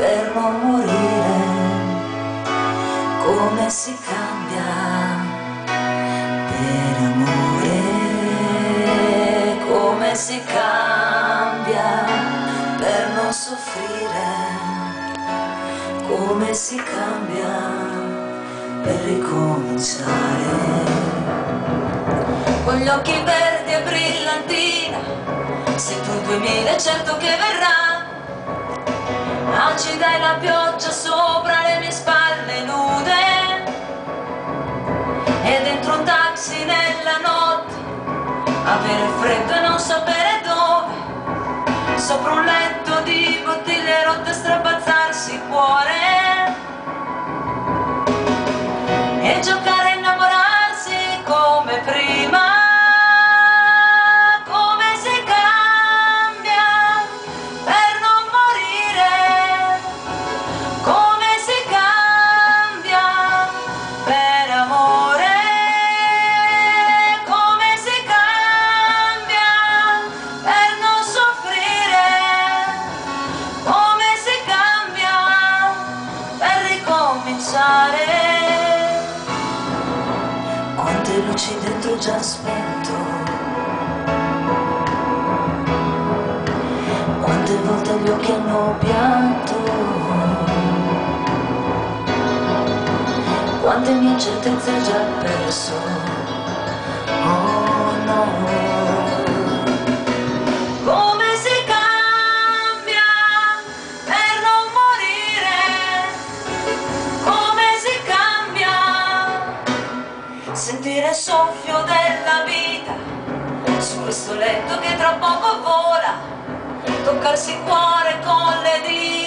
per non morire come si cambia per amore come si cambia per non soffrire come si cambia per ricominciare. Con gli occhi verdi e brillantina sei tu il 2000 certo che verrà ci dai la pioggia sopra le mie spalle nude. E dentro un taxi nella notte avere freddo e non sapere ricominciare quante luci dentro già spento. Quante volte gli occhi hanno pianto. Quante mie certezze già perso. Oh no il soffio della vita. Su questo letto che tra poco vola. Toccarsi il cuore con le dita